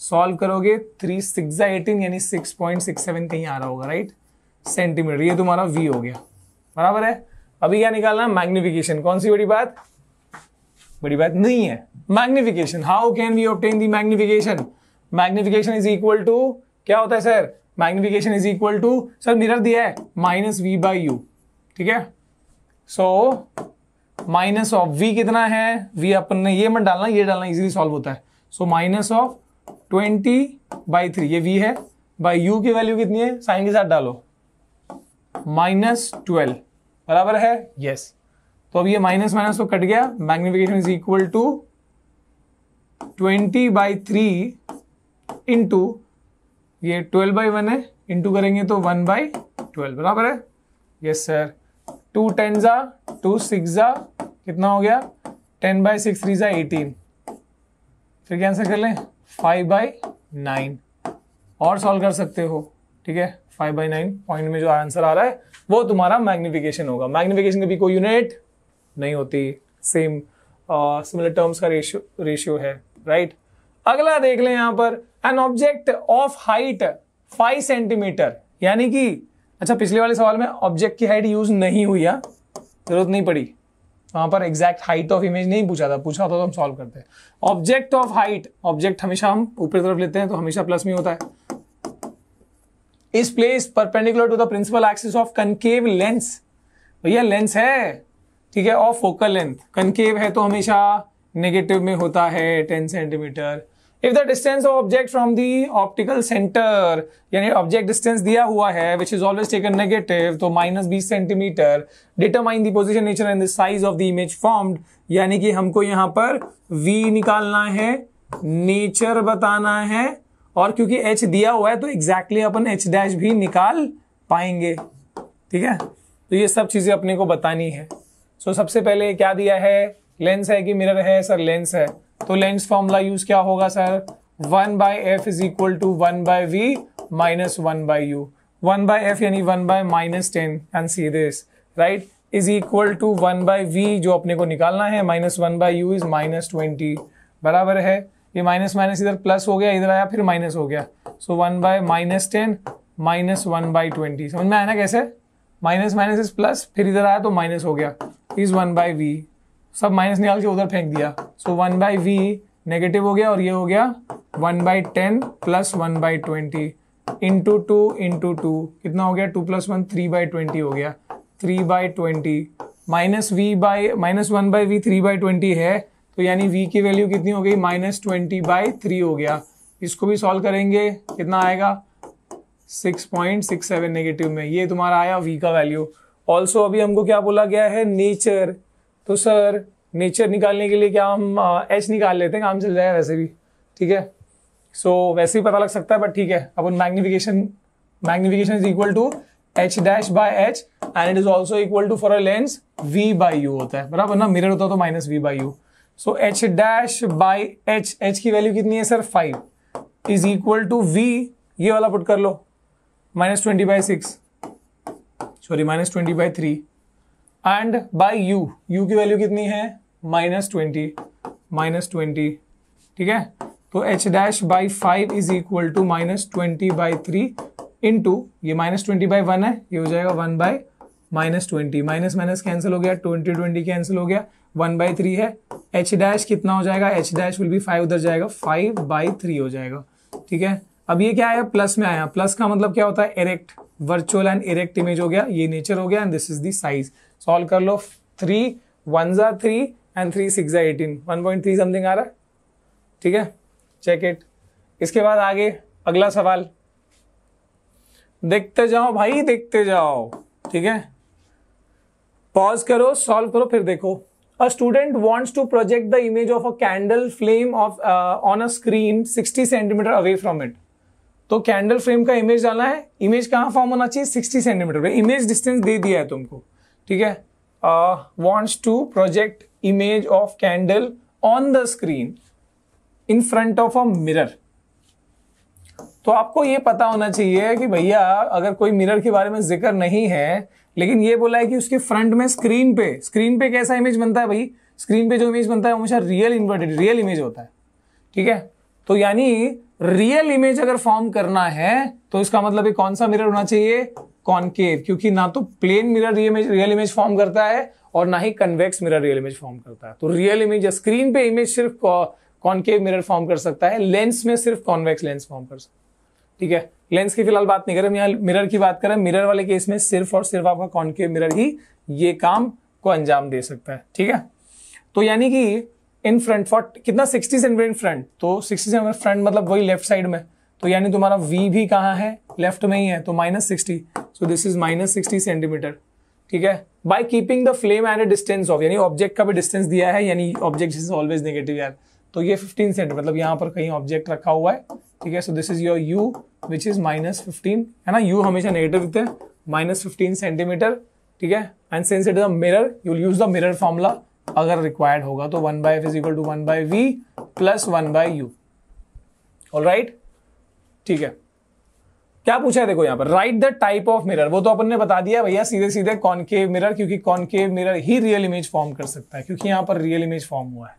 सॉल्व करोगे, थ्री सिक्स जा एटीन यानी सिक्स पॉइंट सिक्स सेवन कहीं आ रहा होगा राइट सेंटीमीटर। ये तुम्हारा वी हो गया। बराबर है? अभी क्या निकालना मैग्निफिकेशन। कौन सी बड़ी बात? बड़ी बात नहीं है। Magnification how can we obtain the magnification magnification is equal to क्या होता है sir magnification is equal to sir mirror दिया है। माइनस वी बाई यू ठीक है? सो माइनस ऑफ़ v कितना है? V अपन ने ये मत डालना, ये डालना इजीली सॉल्व होता है। So minus of twenty by three ये वी है। बाई यू की वैल्यू कितनी है? साइन के साथ डालो। माइनस ट्वेल्व बराबर है? यस तो अब ये माइनस माइनस तो कट गया। Magnification is equal to twenty by three into ये ट्वेल्व बाई वन है। इंटू करेंगे तो वन बाई ट्वेल्व बराबर है? यस सर टू टेन जा टू सिक्स जा कितना हो गया? टेन बाई सिक्स थ्री जा एटीन फिर क्या आंसर कर लें? फाइव बाई नाइन और सॉल्व कर सकते हो, ठीक है? फाइव बाई नाइन पॉइंट में जो आंसर आ रहा है, वो तुम्हारा मैग्निफिकेशन होगा। मैग्निफिकेशन का भी कोई यूनिट नहीं होती। सेम सिमिलर टर्म्स का रेशियो रेशियो है राइट right? अगला देख लें यहाँ पर an object of height five centimetre यानी कि अच्छा पिछले वाले सवाल में ऑब्जेक्ट की हाइट यूज़ नहीं हुई, है? ज़रूरत नहीं पड़ी। वहाँ पर एग्जैक्ट हाइट ऑफ़ इमेज नहीं पूछा था। पूछा था तो हम सॉल्व करते हैं। ऑब्जेक्ट ऑफ़ हाइट ऑब्जेक्ट हमेशा हम ऊपर तरफ़ लेते हैं तो हमेशा प्लस में होता है। Is place perpendicular to the principal axis of concave lens भैया लेंस है। ठीक है ऑफ़ फोकल लेंथ कनकेव है तो हमेशा नेगेटिव में होता है ten centimetre if the distance of object from the optical centre यानी ऑब्जेक्ट डिस्टेंस दिया हुआ है which is always taken negative तो माइनस बीस centimetre determine the position nature and the size of the image formed यानी कि हमको यहाँ पर v निकालना है नेचर बताना है, और क्योंकि h दिया हुआ है तो एग्जैक्टली exactly अपन h डैश भी निकाल पाएँगे। ठीक है? तो ये सब चीज़ें अपने को बतानी है। सो so, सबसे पहले क्या दिया है? लेंस है कि मिरर है? सर लेंस है। तो लेंस फॉर्मूला यूज़ क्या होगा sir one by F is equal to one by V minus one by U one by F यानी one by minus ten and see this right is equal to one by V जो अपने को निकालना है minus one by U is minus twenty बराबर है? ये minus minus इधर प्लस हो गया इधर आया फिर माइनस हो गया. So one by minus ten minus one by twenty समझ में आया ना कैसे? माइनस माइनस इज़ प्लस फिर इधर आया तो माइनस हो गया. इज़ वन बाय वी सब माइनस निकाल के उधर फेंक दिया। So one by V negative हो गया और ये हो गया one by ten plus one by twenty into two into two कितना हो गया? Two plus one three by twenty हो गया। Three by twenty minus V by minus one by V three by twenty है। तो यानी v की value कितनी हो गई? माइनस ट्वेंटी बाई थ्री हो गया। इसको भी सॉल्व करेंगे। कितना आएगा? Six point six seven negative में। ये तुम्हारा आया वी का वैल्यू ऑल्सो अभी हमको क्या बोला गया है? नेचर तो सर नेचर निकालने के लिए क्या हम एच निकाल लेते हैं? काम चल जाएगा वैसे भी। ठीक है? सो so, वैसे ही पता लग सकता है बट ठीक है। अपन magnification magnification is equal to h dash by h and it is also equal to for a lens v by u होता है। बराबर ना? मिरर होता तो minus v by u so h dash by h h की value कितनी है sir five is equal to v ये वाला पुट कर लो। Minus twenty by six sorry minus twenty by three and by u u की value कितनी है? Minus twenty minus twenty ठीक है? तो h dash by five is equal to minus twenty by three into ये minus twenty by one है, ये हो जाएगा one by minus twenty minus minus cancel हो गया ट्वेंटी ट्वेंटी कैंसिल हो गया वन बाई थ्री है. एच डैश कितना हो जाएगा? H dash will be five उधर जाएगा फाइव बाई थ्री हो जाएगा. ठीक है? अब ये क्या आया प्लस में आया। प्लस का मतलब क्या होता है? Erect virtual and erect image हो गया। ये नेचर हो गया and this is the size solve कर लो। थ्री वन जा थ्री एंड थ्री सिक्स जा eighteen one point three something आ रहा है। ठीक है? चेक इट इसके बाद आगे अगला सवाल। देखते जाओ भाई, देखते जाओ। ठीक है? पॉज करो सॉल्व करो, फिर देखो। A student wants to project the image of a candle flame of on a screen 60 centimetre away from it तो कैंडल फ्रेम का इमेज डालना है। इमेज कहाँ फॉर्म होना चाहिए? 60 सेंटीमीटर पे। इमेज डिस्टेंस दे दिया है तुमको। ठीक है? Wants to project image of candle on the screen in front of a mirror तो आपको ये पता होना चाहिए कि भैया, अगर कोई मिरर के बारे में ज़िक्र नहीं है, लेकिन ये बोला है कि उसके फ्रंट में स्क्रीन पे स्क्रीन पे कैसा इमेज बनता है भाई? स्क्रीन पे जो इमेज बनता है हमेशा रियल इन्वर्टेड रियल इमेज होता है। ठीक है? तो यानी रियल इमेज अगर फॉर्म करना है तो इसका मतलब कौन सा मिरर होना चाहिए? कॉनकेव क्योंकि ना तो plane mirror real image form करता है और ना ही convex mirror real image form करता है। तो रियल इमेज स्क्रीन पे इमेज सिर्फ़ कॉनकेव मिरर फॉर्म कर सकता है लेंस में सिर्फ़ कॉन्वेक्स लेंस फॉर्म कर सकता है। ठीक है? लेंस की फ़िलहाल बात नहीं करें यहाँ मिरर की बात करें मिरर वाले केस में सिर्फ़ और सिर्फ़ आपका कॉन्केव मिरर ही ये काम को अंजाम दे सकता है। ठीक है? तो यानी कि इन फ्रंट फॉर कितना सिक्सटी सेंटीमीटर इन फ्रंट तो सिक्सटी सेंटीमीटर फ्रंट मतलब वही लेफ़्ट साइड में। तो यानी तुम्हारा वी भी कहाँ है? लेफ़्ट में ही है तो minus sixty so this is minus sixty centimetre ठीक है? By keeping the flame at a distance of यानी ऑब्जेक्ट का भी डिस्टेंस दिया है, यानी ऑब्जेक्ट इज़ ऑलवेज नेगेटिव यार। तो ये 15 सेंट मतलब यहाँ पर कहीं ऑब्जेक्ट रखा हुआ है। ठीक है? So this is your u which is minus fifteen है ना? यू हमेशा नेगेटिव लिखते हैं। माइनस फिफ्टीन सेंटीमीटर ठीक है? And since it is a mirror you use the mirror formula अगर रिक्वायर्ड होगा तो one by f is equal to one by v plus one by u all ठीक है। क्या पूछा है देखो यहाँ पर। Right the type of mirror वो तो अपन ने बता दिया भैया सीधे सीधे कॉनकेव मिरर क्योंकि कॉनकेव मिरर ही रियल इमेज फॉर्म कर सकता है, क्योंकि यहाँ पर रियल इमेज फॉर्म हुआ है।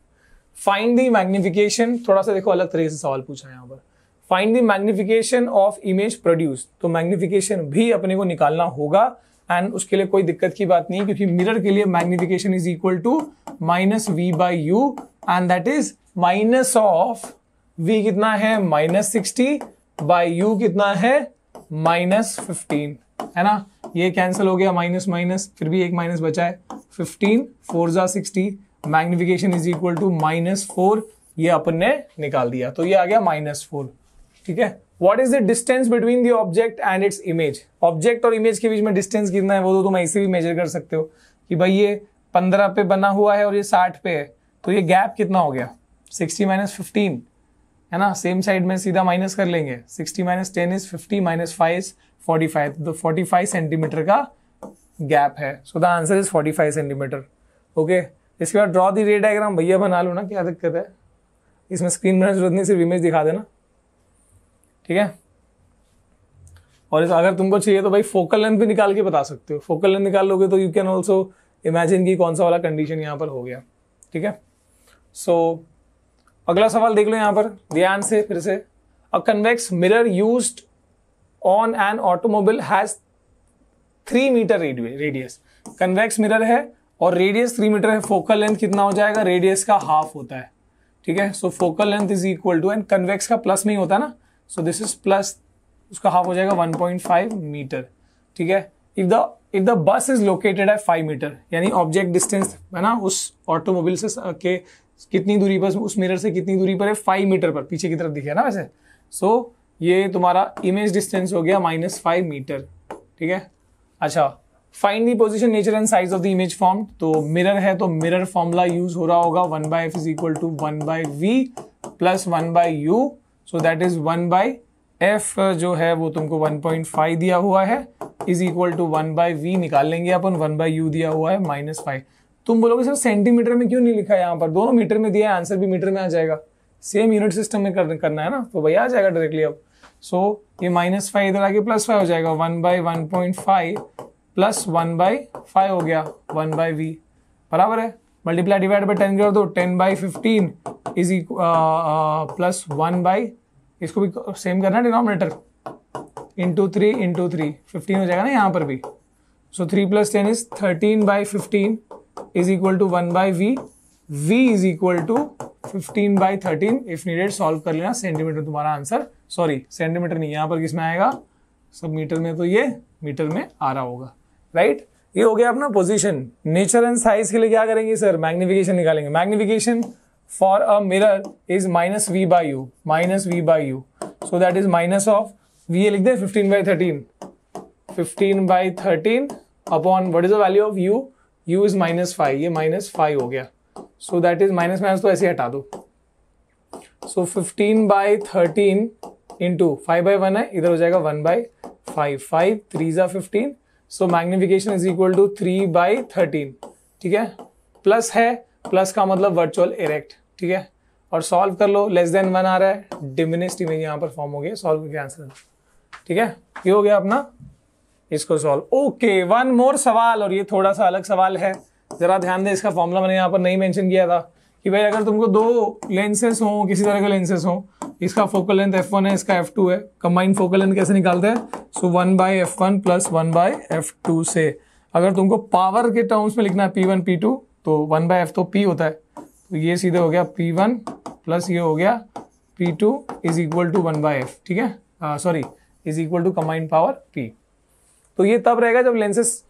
फाइंड दी मैग्निफिकेशन थोड़ा सा देखो अलग तरीके से सवाल पूछा है यहाँ पर। Find the magnification of image produce तो मैग्निफिकेशन भी अपने को निकालना होगा। एंड उसके लिए कोई दिक्कत की बात नहीं, क्योंकि मिरर के लिए magnification is equal to minus v by u and that is minus of v कितना है? माइनस सिक्सटी बाई यू कितना है? माइनस फिफ्टीन है ना? ये कैंसिल हो गया माइनस माइनस फिर भी एक माइनस बचा है। फिफ्टीन फोर जा sixty magnification is equal to minus four ये अपन ने निकाल दिया। तो ये आ गया माइनस फोर ठीक है? What is the distance between the object and its image object और इमेज के बीच में डिस्टेंस कितना है वो तो तुम ऐसे भी मेजर कर सकते हो कि भाई ये पंद्रह पे बना हुआ है और ये साठ पे है। तो ये गैप कितना हो गया? सिक्सटी माइनस फिफ्टीन है ना? सेम साइड में सीधा माइनस कर लेंगे। Sixty minus ten is fifty minus five is forty five तो फोर्टी फाइव सेंटीमीटर का गैप है। So the answer is forty five centimetre okay इसके बाद ड्रॉ दी रे डायग्राम भैया बना लो ना, क्या दिक्कत है? इसमें स्क्रीन बनाने ज़रूरत नहीं, सिर्फ़ इमेज दिखा देना। ठीक है? और इस अगर तुमको चाहिए तो भाई फोकल लेंथ भी निकाल के बता सकते हो। फोकल लेंथ निकाल लोगे तो यू कैन ऑल्सो इमेजिन की कौन सा वाला कंडीशन यहाँ पर हो गया। ठीक है? सो so, अगला सवाल देख लो यहाँ पर ध्यान से फिर से। A convex mirror use on an automobile has three metre radius convex mirror है और रेडियस थ्री मीटर है। फोकल लेंथ कितना हो जाएगा? रेडियस का हाफ़ होता है। ठीक है? So focal length is equal to and convex का प्लस में ही होता है ना? सो दिस इज़ प्लस उसका हाफ़ हो जाएगा 1.5 मीटर ठीक है? If the if the bus is located है 5 मीटर यानी ऑब्जेक्ट डिस्टेंस है ना उस ऑटोमोबाइल से के कितनी दूरी पर उस मिरर से कितनी दूरी पर है? 5 मीटर पर पीछे की तरफ़ दिखे ना वैसे? सो so, ये तुम्हारा इमेज डिस्टेंस हो गया माइनस फाइव मीटर ठीक है? अच्छा find the position nature and size of the image form तो मिरर है तो मिरर फॉर्मूला यूज़ हो रहा होगा. One by f is equal to one by v plus one by u so that is one by f जो है वो तुमको 1.5 दिया हुआ है। Is equal to one by v निकाल लेंगे अपन। वन बाई यू दिया हुआ है माइनस फाइव तुम बोलोगे सर सेंटीमीटर में क्यों नहीं लिखा है यहाँ पर? दोनों मीटर में दिया है आंसर भी मीटर में आ जाएगा। सेम यूनिट सिस्टम में कर, करना है ना? तो भैया आ जाएगा डायरेक्टली अब। सो so, ये माइनस फाइव इधर आके प्लस फाइव हो जाएगा। One by one point five plus one by five हो गया। वन बाई वी बराबर है? मल्टीप्लाई डिवाइड बाई टेन कर दो ten by fifteen is plus one by इसको भी सेम करना denominator into three into three fifteen हो जाएगा ना यहाँ पर भी. So three plus ten is thirteen by fifteen is equal to one by v v is equal to fifteen by thirteen if needed solve कर लेना. Centimetre तुम्हारा answer sorry centimetre नहीं, यहाँ पर किसमें आएगा? सब मीटर में तो ये मीटर में आ रहा होगा. राइट ये हो गया अपना पोजीशन नेचर एंड साइज़ के लिए क्या करेंगे सर मैग्निफिकेशन निकालेंगे. Magnification for a mirror is minus v by u minus v by u so that is minus of v ये लिख दे fifteen by thirteen fifteen by thirteen upon what is the value of u u is minus five ये minus five हो गया. So that is minus minus तो ऐसे हटा दो. So fifteen by thirteen into five by one है. इधर हो जाएगा one by five five three जा fifteen so magnification is equal to three by thirteen ठीक है? प्लस है प्लस का मतलब वर्चुअल इरेक्ट ठीक है? और सॉल्व कर लो लेस देन वन आ रहा है डिमिनिस्ट इमेज यहाँ पर फॉर्म हो गया सॉल्व करके आंसर ठीक है? ये हो गया अपना, इसको सॉल्व ओके वन मोर सवाल, और ये थोड़ा सा अलग सवाल है. जरा ध्यान दे, इसका फॉर्मूला मैंने यहाँ पर नहीं मेंशन किया था कि भाई अगर तुमको दो लेंसेस हो, किसी तरह के लेंसेस हो इसका फोकल लेंथ एफ़ वन है, इसका एफ़ टू है। कंबाइंड फोकल लेंथ कैसे निकालते हैं? So one by f one plus one by f two से। अगर तुमको पावर के टर्म्स में लिखना है पी वन पी टू तो वन बाय एफ़ तो पी होता है। तो ये सीधे हो गया पी वन प्लस ये हो गया p two is equal to one by f ठीक है? Sorry is equal to combined power p तो ये तब रहेगा जब लेंसेस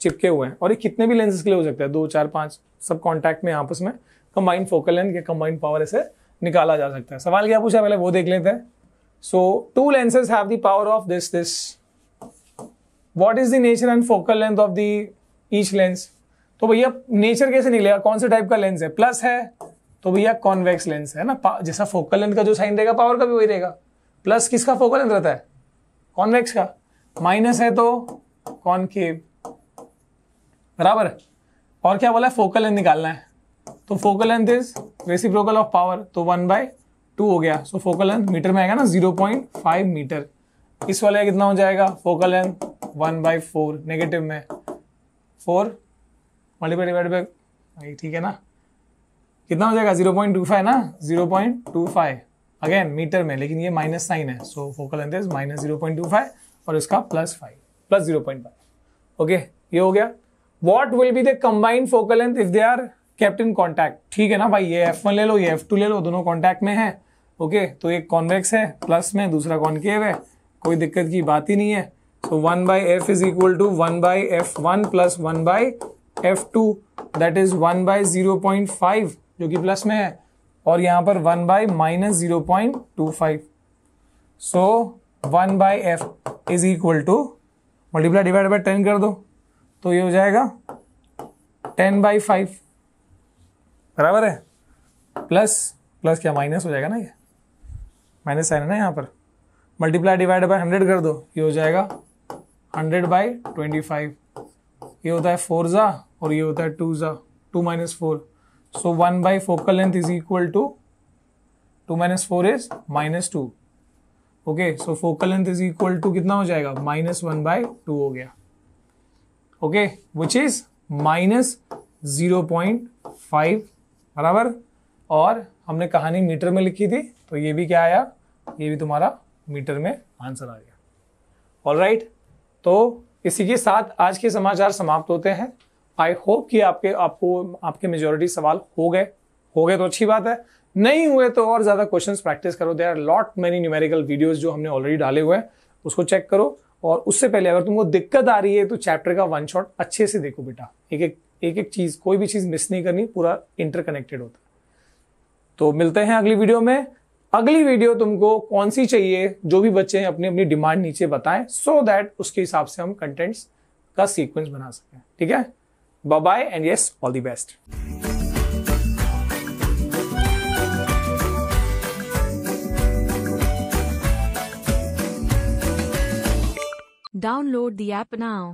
चिपके हुए हैं। और ये कितने भी लेंसेज के लिए हो सकता है? दो, चार, पाँच, सब कॉन्टैक्ट में, आपस में। कंबाइंड फोकल लेंथ या कंबाइंड पावर ऐसे निकाला जा सकता है। सवाल क्या पूछा? पहले वो देख लेते हैं। So two lenses have the power of this this what is the nature and focal length of the each lens तो भैया नेचर कैसे निकलेगा? कौन से टाइप का लेंस है? प्लस है तो भैया कॉन्वेक्स लेंस है ना? जैसा फोकल लेंथ का जो साइन रहेगा पावर का भी वही रहेगा प्लस किसका फोकल लेंथ रहता है? कॉन्वेक्स का। माइनस है तो कॉनकेव बराबर और क्या बोला है? फोकल लेंथ निकालना है। तो focal length is reciprocal of power तो वन बाय टू हो गया। सो फोकल लेंथ मीटर में आएगा ना ज़ीरो पॉइंट फाइव मीटर इस वाले का कितना हो जाएगा? Focal length one by four negative में। फोर मल्टीप्लाई डिवाइड बाई ठीक है ना? कितना हो जाएगा? ज़ीरो पॉइंट टू फाइव ना? Zero point two five again metre में, लेकिन ये माइनस साइन है। So focal length is minus zero point two five और इसका plus five plus zero point five okay ये हो गया। What will be the combined focal length if they are kept in contact ठीक है ना भाई? ये एफ़ वन ले लो, ये एफ़ टू ले लो, दोनों कॉन्टैक्ट में है। ओके तो एक कॉन्वेक्स है प्लस में दूसरा कॉन्केव है। कोई दिक्कत की बात ही नहीं है। तो one by f is equal to one by f one plus one by f two that is one by zero point five जो कि प्लस में है। और यहाँ पर one by minus zero point two five so one by f is equal to multiply divide by ten कर दो तो ये हो जाएगा टेन बाई फाइव बराबर है? प्लस प्लस क्या माइनस हो जाएगा ना ये? माइनस साइन है ना यहाँ पर? मल्टीप्लाई डिवाइड बाय हंड्रेड कर दो, ये हो जाएगा हंड्रेड बाई ट्वेंटी फाइव ये होता है फोर ज़ा और ये होता है टू ज़ा two minus four so one by focal length is equal to two minus four is minus two okay so focal length is equal to कितना हो जाएगा? माइनस वन बाई टू हो गया. Okay which is minus zero point five बराबर? और हमने कहानी metre में लिखी थी तो ये भी क्या आया? ये भी तुम्हारा मीटर में आंसर आ गया। All right right? तो इसी के साथ आज के समाचार समाप्त होते हैं। आई होप कि आपके, आपको, आपके मेजोरिटी सवाल हो गए। हो गए तो अच्छी बात है। नहीं हुए तो और ज़्यादा क्वेश्चंस प्रैक्टिस करो। There are lot many numerical videos जो हमने ऑलरेडी डाले हुए हैं। उसको चेक करो। और उससे पहले अगर तुमको दिक्कत आ रही है तो चैप्टर का वन शॉट अच्छे से देखो बेटा। एक एक एक एक चीज़, कोई भी चीज़ मिस नहीं करनी, पूरा इंटरकनेक्टेड होता है। तो मिलते हैं अगली वीडियो में। अगली वीडियो तुमको कौन सी चाहिए, जो भी बच्चे हैं अपनी अपनी डिमांड नीचे बताएँ सो so दैट उसके हिसाब से हम कंटेंट्स का सीक्वेंस बना सकें। ठीक है? Bye and yes all the best download the app now